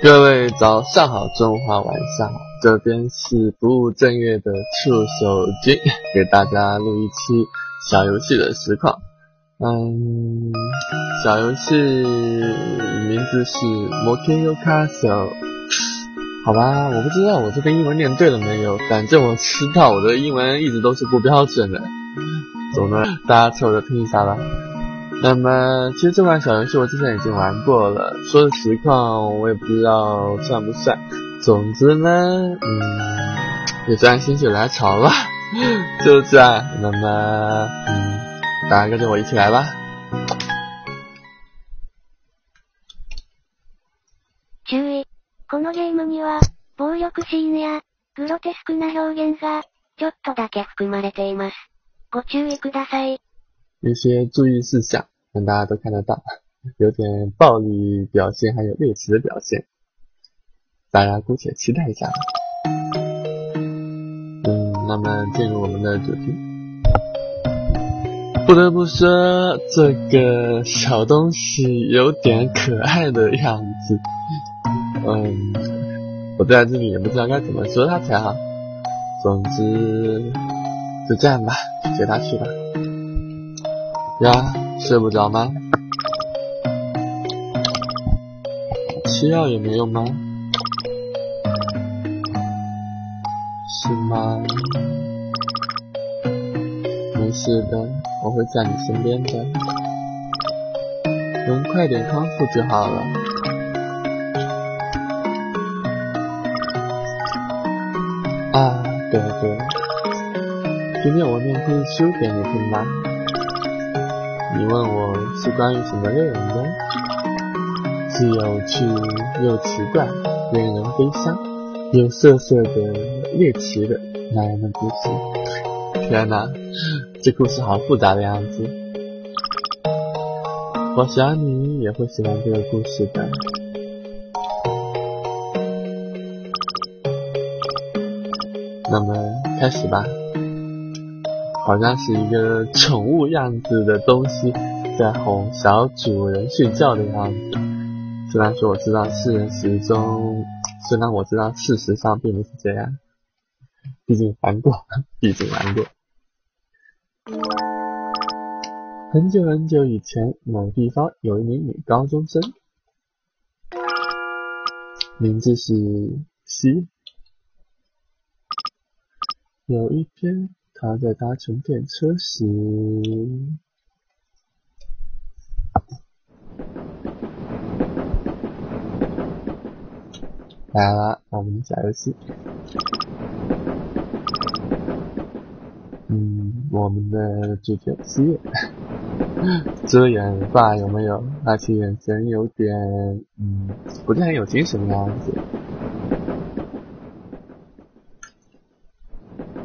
各位早上好，中午好，晚上好，这边是不务正业的触手君，给大家录一期小游戏的实况。嗯，小游戏名字是 Mokyo Castle。好吧，我不知道我这个英文念对了没有，反正我知道我的英文一直都是不标准的。总的，大家凑合听一下吧。那么，其实这款小游戏我之前已经玩过了，说的实况我也不知道算不算。总之呢，嗯，也算心血来潮吧，就这样。那么，嗯，大家跟着我一起来吧。注意，このゲームには、暴力シーンや、グロテスクな表現が、ちょっとだけ含まれています。ご注意ください。 一些注意事项，让大家都看得到，有点暴力表现，还有猎奇的表现，大家姑且期待一下。嗯，那么进入我们的主题，不得不说，这个小东西有点可爱的样子。嗯，我在这里也不知道该怎么说它才好。总之，就这样吧，随他去吧。呀，睡不着吗？吃药也没用吗？是吗？没事的，我会在你身边的，能快点康复就好了。啊，对对，今天我念故事给你听吗。你问我是关于什么内容的？是有趣又奇怪、令人悲伤又涩涩的猎奇的男人的故事。天哪，这故事好复杂的样子。我想你也会喜欢这个故事的。那么开始吧。好像是一个宠物样子的东西，在哄小主人睡觉的样子。虽然说我知道世人始终，虽然我知道事实上并不是这样，毕竟玩过，毕竟玩过。很久很久以前，某地方有一名女高中生，名字是西。有一天。他在搭乘电车时，来了，我们的小游戏。嗯，我们的主角七月，遮掩发有没有？而且眼神有点，嗯，不太有精神的样子。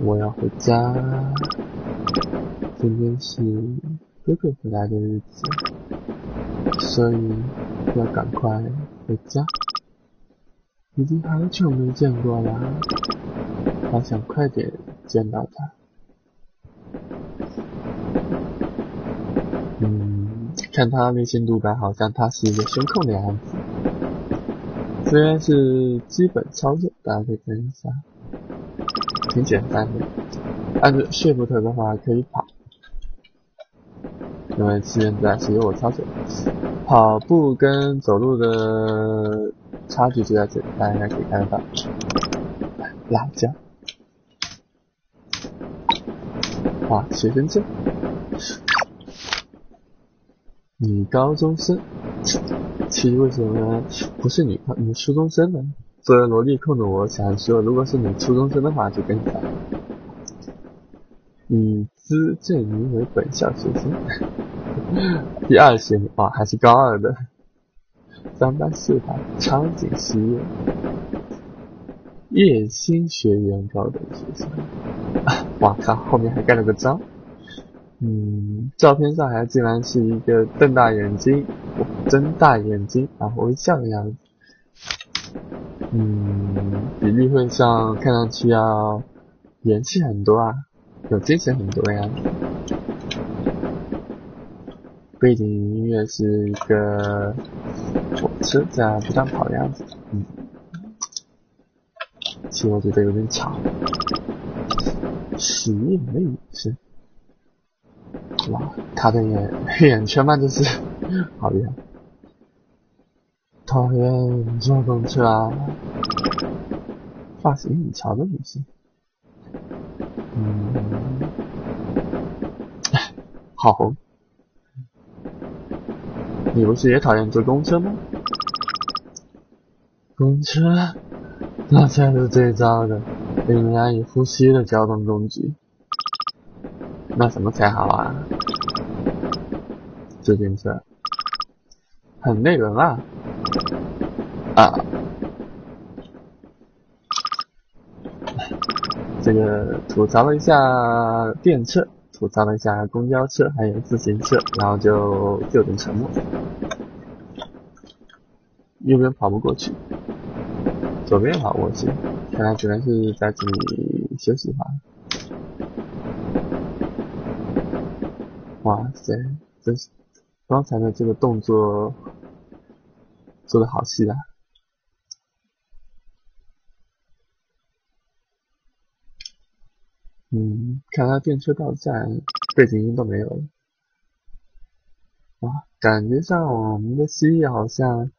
我要回家，今天是哥哥回来的日子，所以要赶快回家。已经好久没见过了，好想快点见到他。嗯，看他内心独白，好像他是一个声控的样子。虽然是基本操作，大家可以看一下。挺简单的，按着 Shift 的话可以跑，因为现在是由我操作。跑步跟走路的差距就在这里，大家可以看到。辣椒，哇，学生证，女高中生，其实为什么不是女女初中生呢？作为萝莉控的我想说，如果是你初中生的话就更惨。以资证明为本校学生，第二学年哇还是高二的，三班四班场景实验，叶星学院高等学校，哇靠后面还盖了个章，嗯照片上还竟然是一个瞪大眼睛，睁大眼睛然后微笑的样子。嗯，比例会上看上去要元气很多啊，有精神很多呀。背景音乐是一个火车在不断跑的样子，嗯，其实我觉得有点吵。实验的隐身，哇，他的眼眼 圈嘛，就是好厉害。讨厌坐公车啊，发型很潮的女生。嗯，好红。你不是也讨厌坐公车吗？公车，那才是最糟的，令人难以呼吸的交通工具。那什么才好啊？自行车，很累人！啊，这个吐槽了一下电车，吐槽了一下公交车，还有自行车，然后就就地沉默。右边跑不过去，左边跑过去，看来只能是在这里休息吧。哇塞，真是刚才的这个动作做的好细啊！嗯，看来电车到站，背景音都没有了。哇，感觉上我们的蜥蜴好像。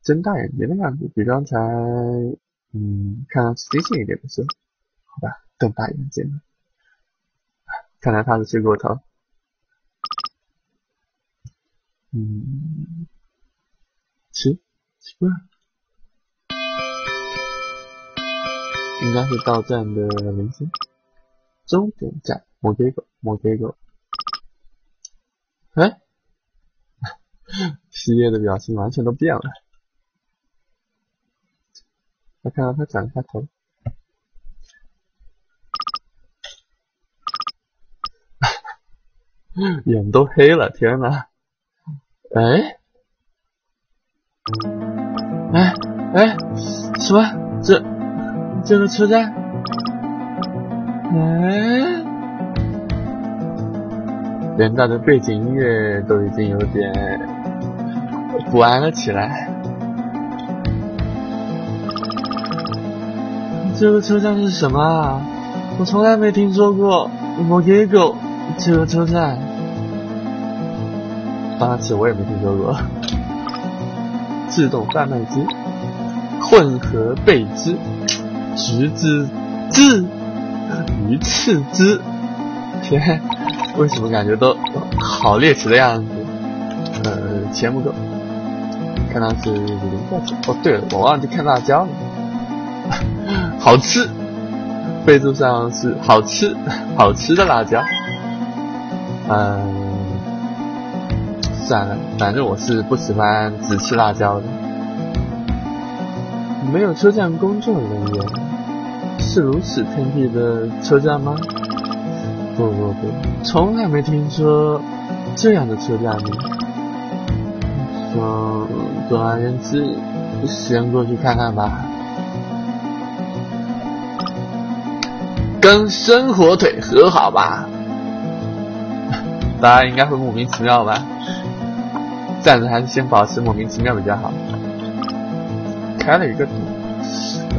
睁大眼睛的样子，比刚才，嗯，看上去清醒一点的时候，好吧，瞪大眼睛。看来他是睡过头。嗯，奇奇怪，应该是到站的铃声。终点站，摩羯狗，摩羯狗。哎，西叶的表情完全都变了。我看到他转了下头，眼都黑了，天呐！哎，哎哎，什么？这这个车站？哎，连带的背景音乐都已经有点不安了起来。这个车站是什么啊？我从来没听说过。这个车站，当然，我也没听说过。自动贩卖机，混合贝汁，橘子汁，鱼翅汁。天，为什么感觉都好猎奇的样子？呃，钱不够，看到是零块钱。哦，对了，我忘记看辣椒了。好吃，备注上是好吃，好吃的辣椒。嗯，算了，反正我是不喜欢只吃辣椒的。没有车站工作人员，是如此偏僻的车站吗？不不不，从来没听说这样的车站呢。嗯，总而言之，先过去看看吧。跟生火腿和好吧，大家应该会莫名其妙吧？暂时还是先保持莫名其妙比较好。开了一个洞，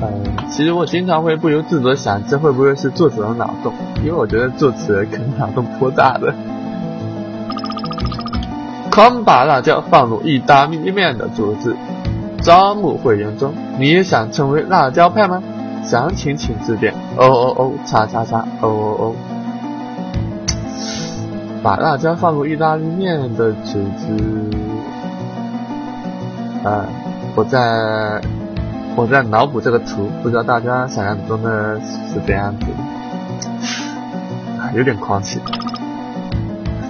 嗯，其实我经常会不由自主想，这会不会是作者的脑洞？因为我觉得作者可能脑洞颇大的。狂把辣椒放入意大利面的组织，招募会员中，你也想成为辣椒派吗？详情请致电哦哦哦叉叉叉哦哦哦。把辣椒放入意大利面的组织，啊，我在我在脑补这个图，不知道大家想象中的是怎样子，有点狂气。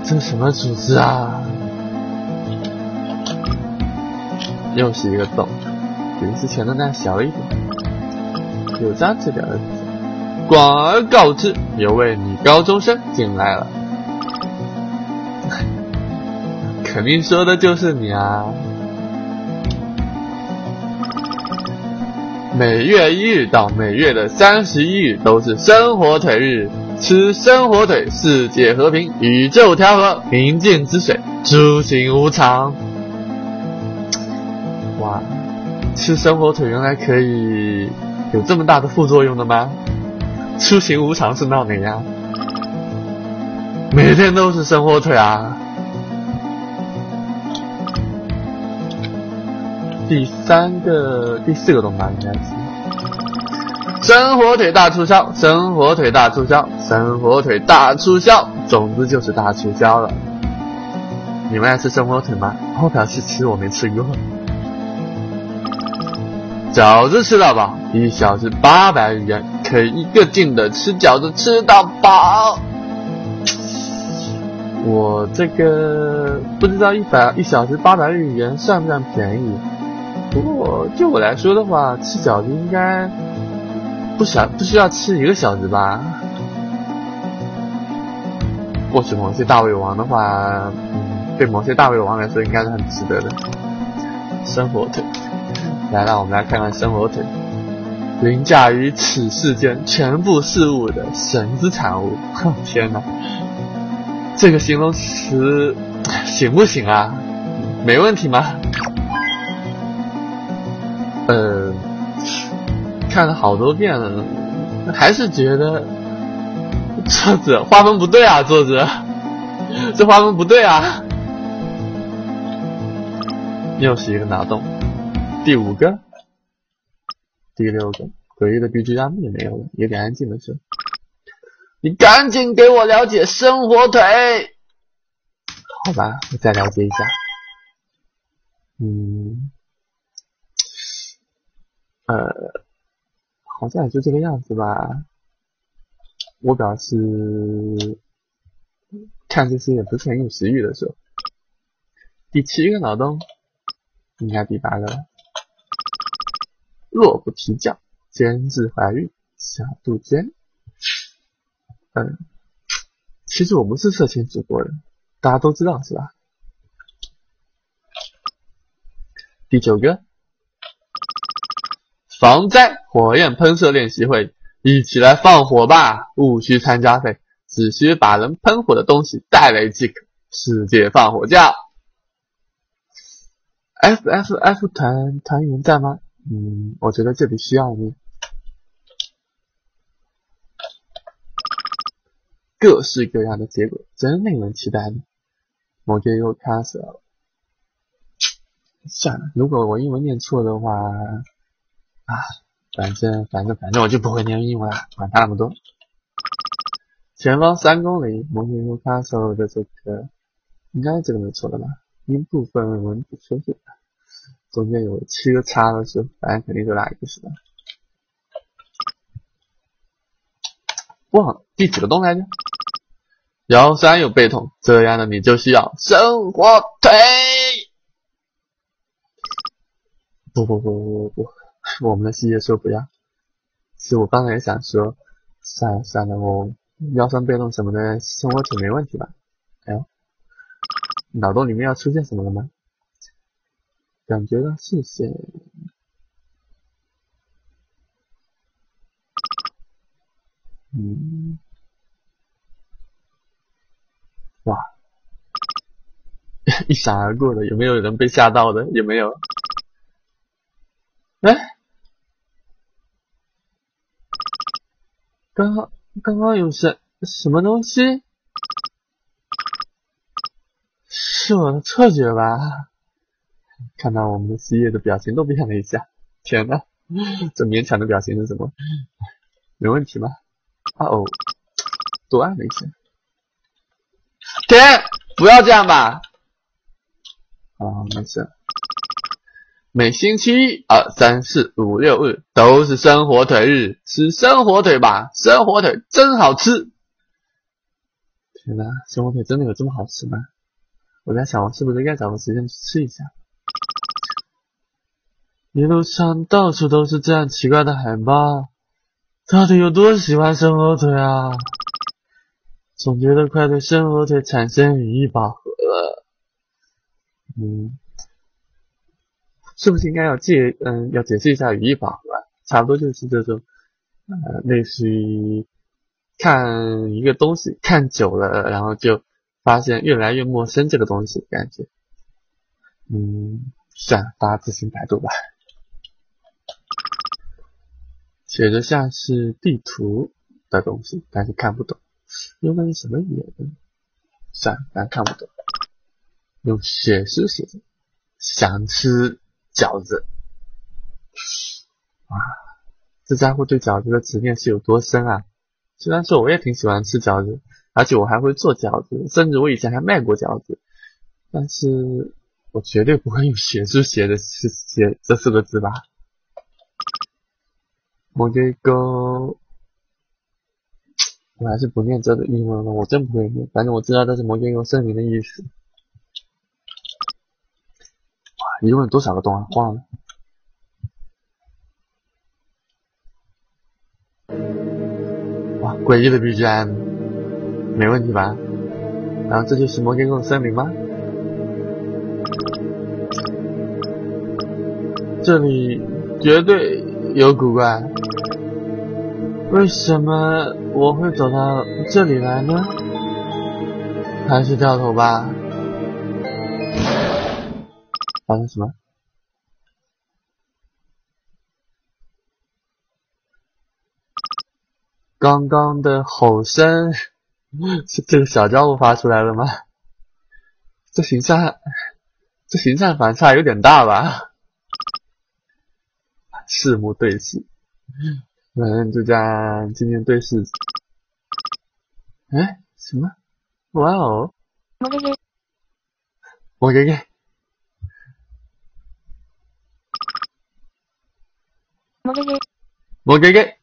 这什么组织啊？又是一个洞，比之前的那样小一点。有张纸条，广而告之，有位女高中生进来了，肯定说的就是你啊！每月一日到每月的三十一日都是生火腿日，吃生火腿，世界和平，宇宙调和，平静之水，诸行无常。哇，吃生火腿原来可以。有这么大的副作用的吗？出行无常是闹哪呀？每天都是生火腿啊！第三个、第四个动漫应该是生火腿大促销，生火腿大促销，生火腿大促销，总之就是大促销了。你们爱吃生火腿吗？我表示吃，我没吃过。饺子吃到饱，一小时八百日元，可以一个劲的吃饺子吃到饱。我这个不知道一百一小时八百日元算不算便宜？不过就我来说的话，吃饺子应该不想不需要吃一个小时吧？或许某些大胃王的话，嗯，对某些大胃王来说应该是很值得的。生火腿，来，让我们来看看生火腿，凌驾于此世间全部事物的神之产物。天哪！这个形容词行不行啊？没问题吗？呃，看了好多遍了，还是觉得作者画风不对啊！作者，这画风不对啊！又是一个脑洞，第五个，第六个，诡异的 BGM 也没有了，有点安静的是。你赶紧给我了解生火腿，好吧，我再了解一下。嗯，呃，好像也就这个样子吧。我表示看这些也不是很有食欲的时候。第七个脑洞，应该第八个了。若不啼叫，监制怀孕，小杜鹃。嗯，其实我不是色情主播的，大家都知道是吧？第九个，防灾火焰喷射练习会，一起来放火吧！无需参加费，只需把能喷火的东西带来即可。世界放火教，F F F 团团员在吗？嗯，我觉得这里需要你。各式各样的结果，真令人期待呢。某天又开始了，算了，如果我英文念错的话，啊，反正反正反正我就不会念英文了，管他那么多。前方三公里，某天又开始的这个，应该这个没错的吧？一部分文字错字，中间有七个叉的时候，反正肯定是哪一个是的。忘了第几个洞来着？腰酸又背痛，这样的你就需要生火腿。不不不不不，我们的细节说不要。其实我刚才也想说，算了算了，我腰酸背痛什么的，生火腿没问题吧？哎呦，脑洞里面要出现什么了吗？感觉到视线。嗯。哇，一闪而过的，有没有人被吓到的？有没有？哎，刚刚刚刚有什什么东西？是我的错觉吧？看到我们的西叶的表情都变了一下，天呐，这勉强的表情是什么？没问题吗？啊哦，多按了一下。天，不要这样吧。啊，没事。每星期一、二、三、四、五、六日都是生火腿日，吃生火腿吧，生火腿真好吃。天呐，生火腿真的有这么好吃吗？我在想，我是不是该找个时间去吃一下？一路上到处都是这样奇怪的海报，到底有多喜欢生火腿啊？总觉得快对生火腿产生羽翼饱和了，嗯，是不是应该要解嗯要解释一下语义饱和？差不多就是这种，呃，类似于看一个东西看久了，然后就发现越来越陌生这个东西感觉，嗯，算了，大家自行百度吧。写着像是地图的东西，但是看不懂，用的是什么语言？算了，咱看不懂。用写诗写的，想吃饺子。哇，这家伙对饺子的执念是有多深啊！虽然说我也挺喜欢吃饺子，而且我还会做饺子，甚至我以前还卖过饺子，但是我绝对不会用写诗写的是写这四个字吧。摩羯哥，我还是不念这个英文了，我真不会念。反正我知道这是摩羯哥森林的意思。哇，一共有多少个洞啊？忘了。哇，诡异的 BGM，没问题吧？然后这就是摩羯哥森林吗？这里绝对有古怪。为什么我会走到这里来呢？还是掉头吧？发生什么？刚刚的吼声是这个小家伙发出来了吗？这形象，这形象反差有点大吧？四目对视。嗯，就这样今天对视。哎，什么？哇哦！摩羯羯，摩羯羯，摩羯羯，摩羯羯，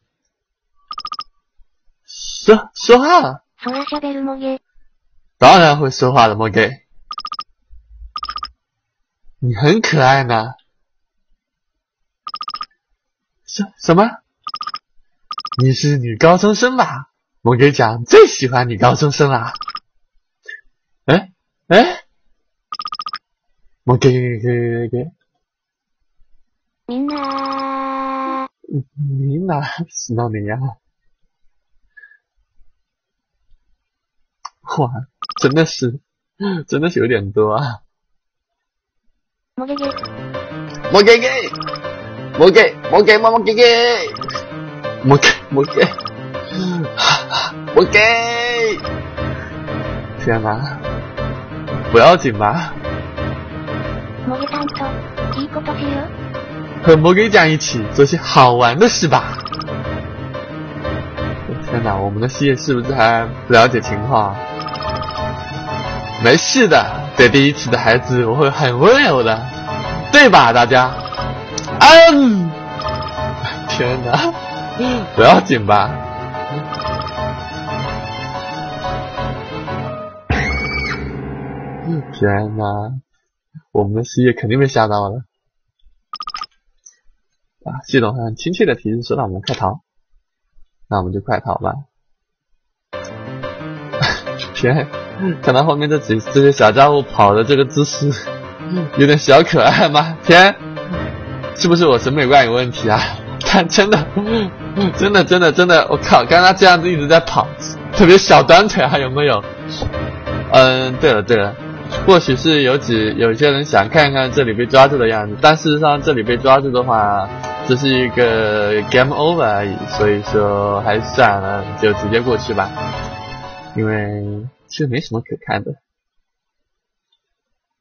说说话，そらしゃべる摩羯，当然会说话的摩羯。你很可爱呢。什什么？你是女高中生吧？我跟你讲，最喜欢女高中生啦。哎哎，我给给给给给，みんな 你哪知道你呀？哇，真的是，真的是有点多啊！摩羯羯，我给给，我给我给我我给给，我给我给，我给！天哪，不要紧吧？摩羯さんといいことしよう。 和摩根酱一起做些好玩的事吧。天哪，我们的西叶是不是还不了解情况？没事的，对第一次的孩子我会很温柔的，对吧，大家？嗯，天哪，不要紧吧？天哪，我们的西叶肯定被吓到了。系统很亲切的提示说让我们快逃，那我们就快逃吧。天，看到后面这几这些小家伙跑的这个姿势，有点小可爱吗？天，是不是我审美观有问题啊？但真的，真的，真的，真的，我靠，刚刚这样子一直在跑，特别小短腿啊，有没有？嗯，对了对了，或许是有几有些人想看看这里被抓住的样子，但事实上这里被抓住的话，这是一个 game over 而已，所以说还是算了，就直接过去吧，因为其实没什么可看的。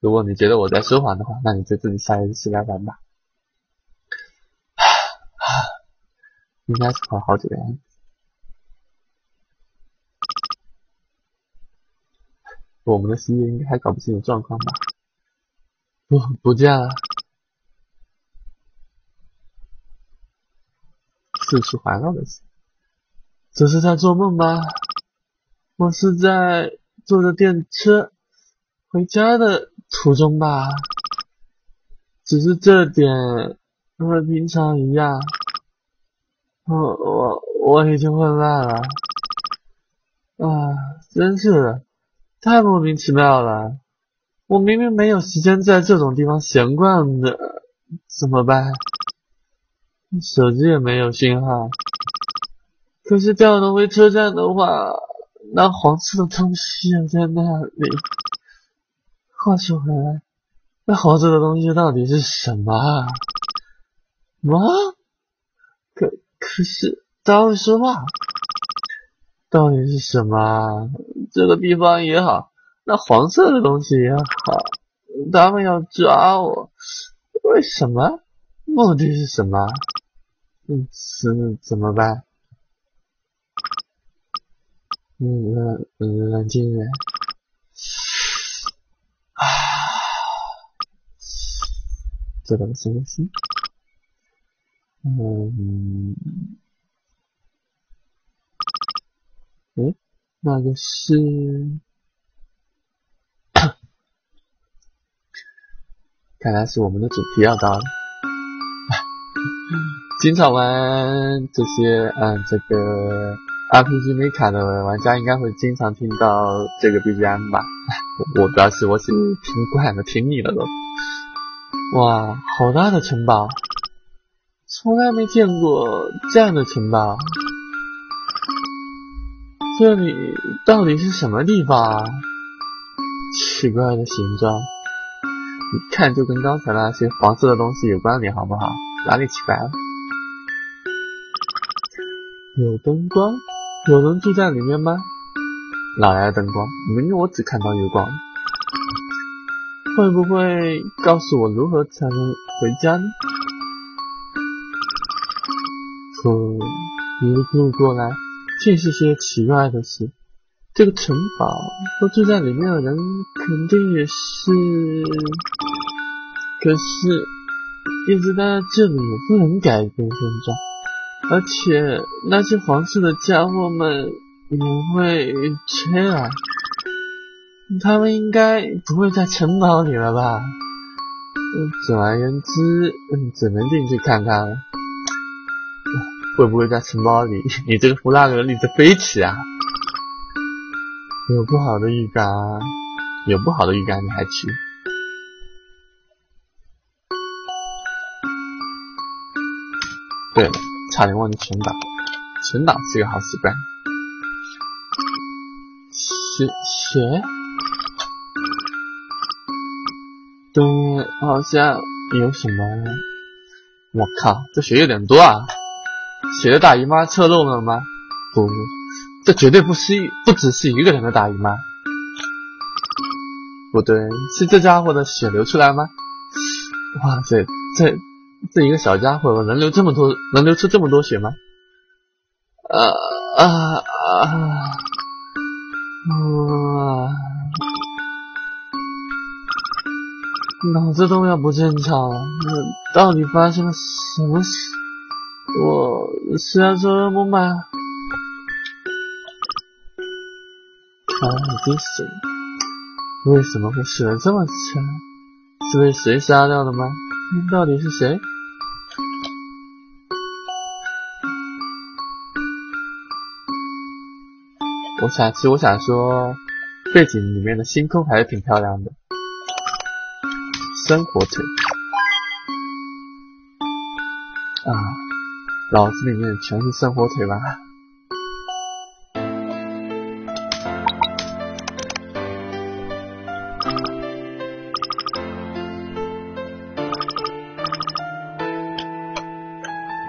如果你觉得我在说谎的话，那你就自己下游戏来玩吧。应该是跑好久的样子。我们的西叶应该还搞不清楚状况吧？不，不见了。四处环绕的是，这是在做梦吗？我是在坐着电车回家的途中吧？只是这点和平常一样。我我我已经混乱了，啊，真是的，太莫名其妙了！我明明没有时间在这种地方闲逛的，怎么办？手机也没有信号，可是掉头回车站的话，那黄色的东西也在那里。话说回来，那黄色的东西到底是什么啊？吗？可可是他会说话，到底是什么？这个地方也好，那黄色的东西也好，他们要抓我，为什么？目的是什么？嗯，是怎么办？嗯，冷冷静点。啊，这个什么东西？嗯，哎，那个是，看来是我们的主题要到了。经常玩这些，嗯，这个 RPG 没卡的玩家应该会经常听到这个 BGM 吧？我表示我是听惯了，听腻了都。哇，好大的城堡！从来没见过这样的城堡。这里到底是什么地方啊？奇怪的形状，一看就跟刚才那些黄色的东西有关联，好不好？哪里奇怪了？有灯光？有人住在里面吗？哪来的灯光？明明我只看到月光。会不会告诉我如何才能回家呢？可一路过来，尽是些奇怪的事。这个城堡和住在里面的人肯定也是，可是一直待在这里也不能改变现状。而且那些黄色的家伙们也会追来，他们应该不会在城堡里了吧？总而言之，只能进去看看了。会不会在城堡里？你这个弗拉格一直飞起啊！有不好的预感，有不好的预感，你还去？对了。差点忘记存档，存档是个好习惯。写写，对，好像有什么？我靠，这血有点多啊！血的大姨妈侧漏了吗？不，这绝对不是一，不只是一个人的大姨妈。不对，是这家伙的血流出来吗？哇塞，这这。一个小家伙能流这么多，能流出这么多血吗？啊啊啊！啊！脑子都要不正常了，到底发生了什么事？我是在做噩梦吗？啊已经死了，为什么会死的这么惨？是被谁杀掉的吗？到底是谁？我想，其实我想说，背景里面的星空还是挺漂亮的。生火腿啊，脑子里面全是生火腿吧？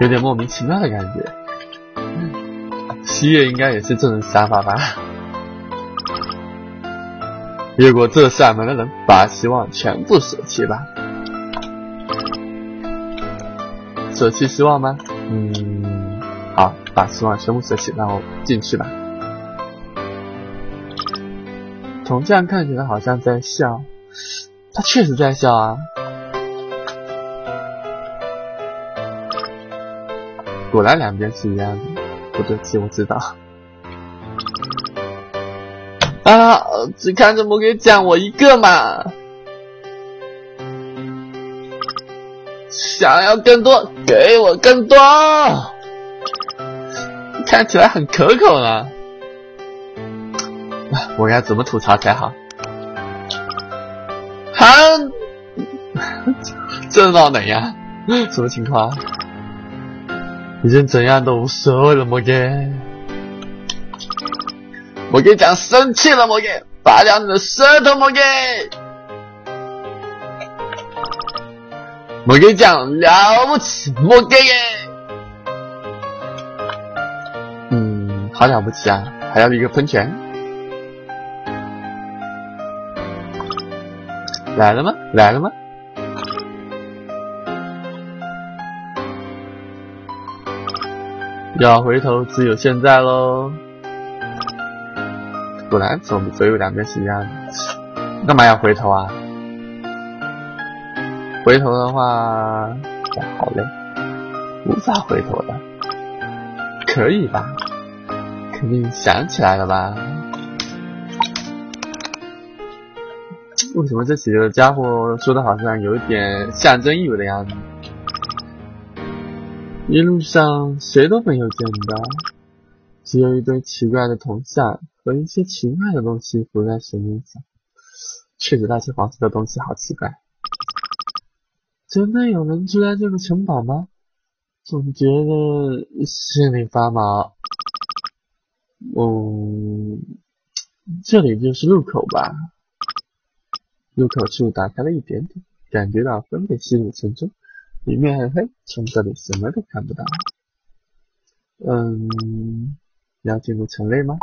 有点莫名其妙的感觉。七月应该也是这种想法吧？越过这扇门的人把希望全部舍弃吧？舍弃希望吗？嗯，好，把希望全部舍弃，然后进去吧。从这样看起来好像在笑，他确实在笑啊！果然两边是一样的。不对，其实我知道。啊，只看着我给讲我一个嘛，想要更多，给我更多，看起来很可口啊！我该怎么吐槽才好？哈，这闹哪呀？什么情况？已经怎样都无所谓了，摩根。摩根讲生气了，摩根，拔掉你的舌头，摩根。摩根讲了不起，摩根耶。好了不起啊！还要一个喷泉，来了吗？来了吗？要回头只有现在喽！果然，左左右两边是一样的。干嘛要回头啊？回头的话，好累，无法回头了。可以吧？肯定想起来了吧？为什么这几个家伙说的好像有一点象征意味的样子？一路上谁都没有见到，只有一堆奇怪的铜像和一些奇怪的东西浮在水面上。确实，那些黄色的东西好奇怪。真的有人住在这个城堡吗？总觉得心里发毛。嗯，这里就是入口吧。入口处打开了一点点，感觉到分别吸入城中。里面很黑，从这里什么都看不到。嗯，要进入城内吗？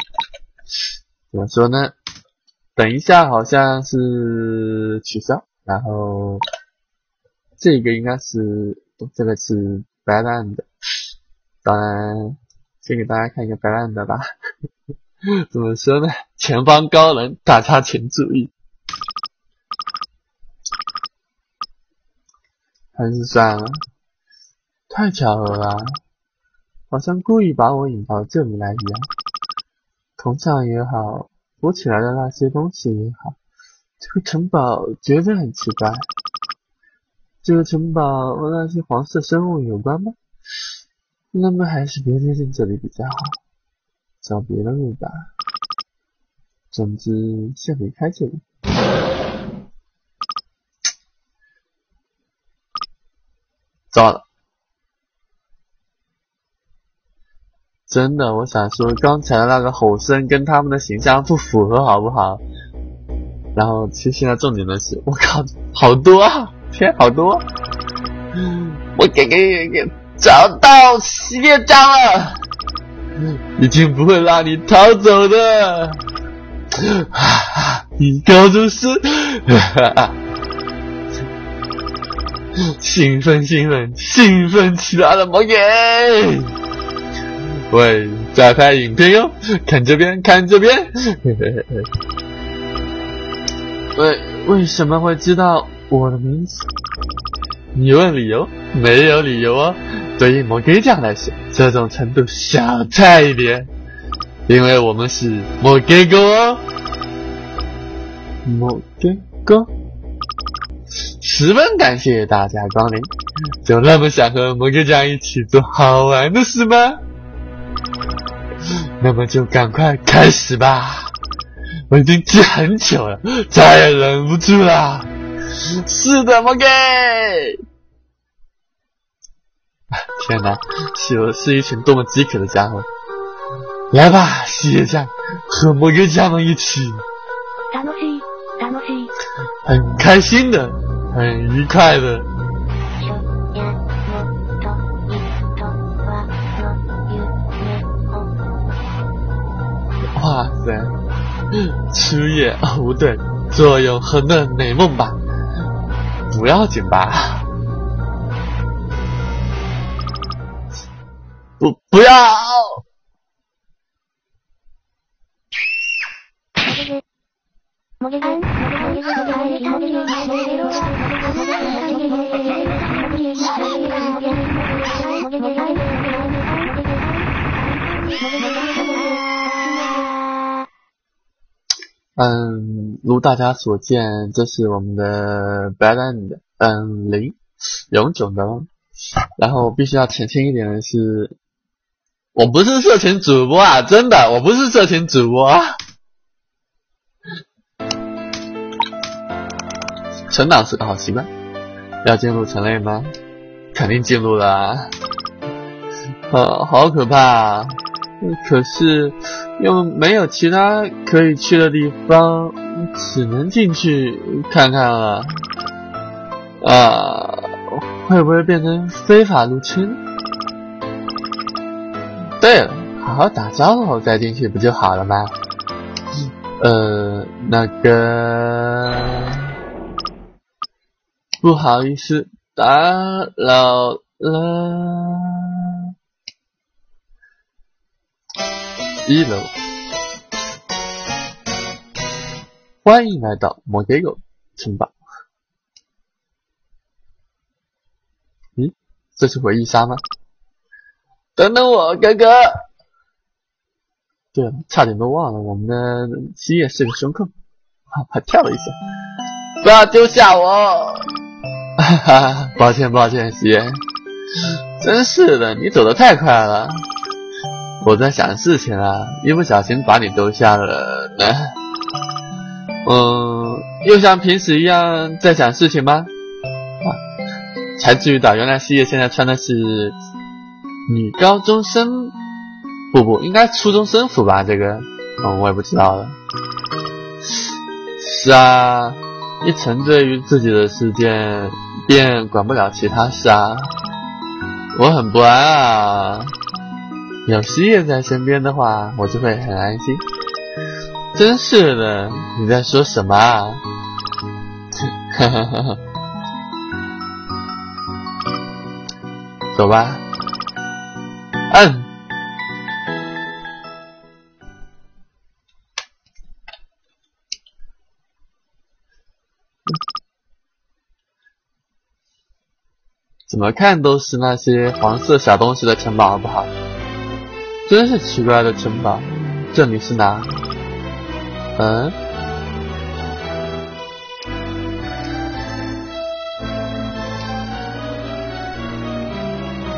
怎么说呢？等一下好像是取消，然后这个应该是这个是白烂的。当然，先给大家看一个白烂的吧。怎么说呢？前方高能，大家请注意。还是算了，太巧合了，好像故意把我引到这里来一样。铜像也好，浮起来的那些东西也好，这个城堡绝对很奇怪。这个城堡和那些黄色生物有关吗？那么还是别接近这里比较好，找别的路吧。总之，先离开这里。糟了，真的，我想说刚才的那个吼声跟他们的形象不符合，好不好？然后，其实现在重点的是，我靠，好多啊！天，好多！我给给给给找到熄灭章了，已经不会让你逃走的。啊你高中生。兴奋兴奋兴奋起来了，魔耶！喂，在拍影片哟，看这边，看这边。为为什么会知道我的名字？你问理由？没有理由哦。对于魔鬼酱来说，这种程度小菜一碟，因为我们是魔鬼哥哦。魔鬼哥。十分感谢大家光临，就那么想和魔哥酱一起做好玩的事吗？那么就赶快开始吧！我已经记很久了，再也忍不住了。是的，魔哥！天哪，是是一群多么饥渴的家伙！来吧，吸血酱，和魔哥酱们一起，很开心的。很愉快的。哇塞，初夜哦不对，做永恒的美梦吧，不要紧吧？不不要。嗯，如大家所见，这是我们的 Bad End，嗯，零，永久的。然后必须要澄清一点的是，我不是色情主播啊，真的，我不是色情主播。存档是个好习惯。要进入城内吗？肯定进入了。呃，好可怕！啊可是又没有其他可以去的地方，只能进去看看了。啊，会不会变成非法入侵？对了，好好打招呼再进去不就好了吗？呃，那个不好意思，打扰了。一楼，欢迎来到摩羯狗城堡。咦，这是回忆杀吗？等等我，哥哥。对了，差点都忘了，我们的七叶是个声控，还跳了一下。不要丢下我！哈哈，抱歉抱歉，西叶。真是的，你走得太快了。我在想事情啊，一不小心把你丢下了呢。嗯，又像平时一样在想事情吗？啊，才注意到，原来西叶现在穿的是女高中生，不不，应该初中生服吧？这个，嗯，我也不知道了。是啊，一沉醉于自己的世界，便管不了其他事啊。我很不安啊。有西叶在身边的话，我就会很安心。真是的，你在说什么啊？哈哈哈哈走吧。嗯。怎么看都是那些黄色小东西的城堡，好不好？真是奇怪的城堡，这里是哪？嗯？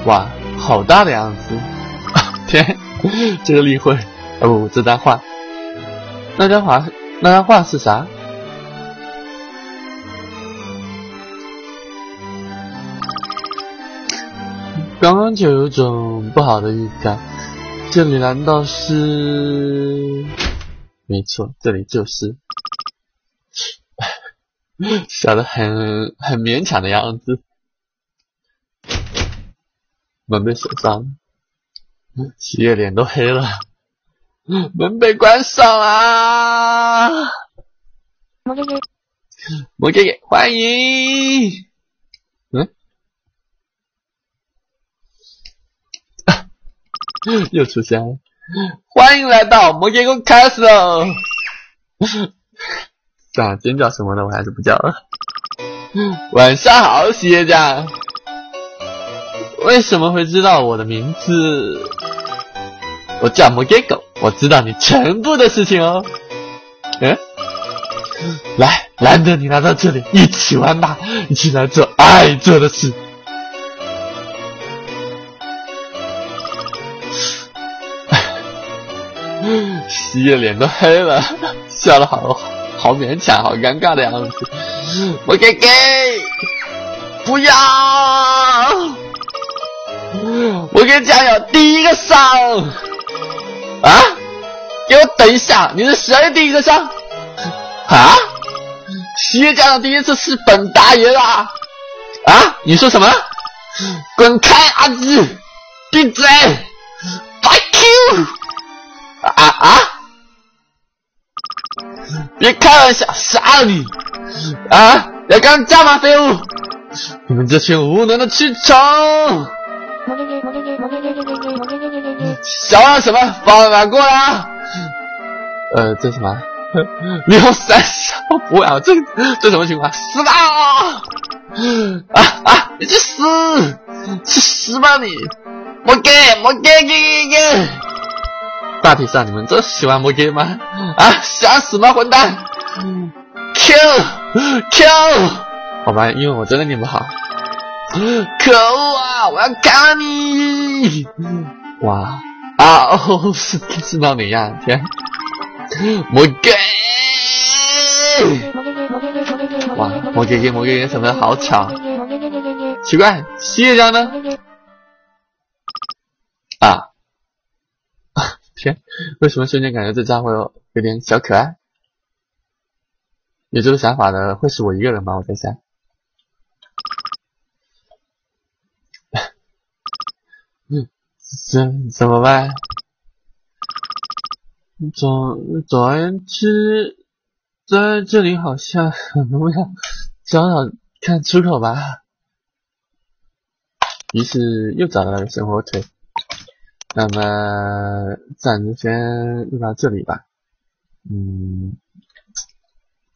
哇，好大的样子！天，这个例会，哦，这张画，那张画，那张画是啥？刚刚就有种不好的预感。这里难道是？没错，这里就是，笑得很很勉强的样子。门被锁上，七月脸都黑了。门被关上啦！摩羯姐，摩羯姐，欢迎。又出现了，欢迎来到摩羯宫开始喽！算了，尖叫什么的我还是不叫了。晚上好，企业家。为什么会知道我的名字？我叫摩羯狗，我知道你全部的事情哦。嗯，来，难得你来到这里，一起玩吧，一起来做爱做的事。西叶脸都黑了，笑得好好勉强，好尴尬的样子。我给给，不要！我给加油，第一个上！啊！给我等一下，你是谁第一个上？啊！西叶家长第一次是本大爷啦！啊！你说什么？滚开，阿基！闭嘴！Fuck you！啊啊！别开玩笑，杀了你！啊，要干架吗，废物！你们这群无能的蛆虫！小二什么？放马过来！啊！呃，这什么？刘三小，不要这这什么情况？死吧！啊啊！你去死！去死吧你！我给，我给给给给！大体上，你们这喜欢魔戒吗？啊，想死吗，混蛋！Q Q，好吧，因为我真的念不好。可恶啊！我要干你！哇啊哦，是是闹哪样？天，魔戒！哇，魔戒戒魔戒戒，什么好巧？奇怪，谢谢家呢？啊。天，为什么瞬间感觉这家伙有点小可爱？有这个想法的会是我一个人吗？我在想，嗯，怎怎么办？总总而言之，在这里好像我想找找看出口吧。于是又找到了生火腿。那么暂时先录到这里吧。嗯，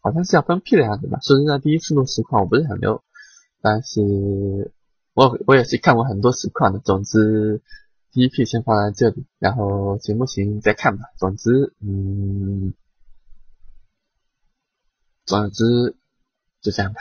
好像是要分批的样子吧。说实在，第一次录实况我不是很溜，但是我我也是看过很多实况的。总之。第一批先放在这里，然后行不行再看吧。总之，嗯，总之就这样吧。